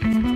mhm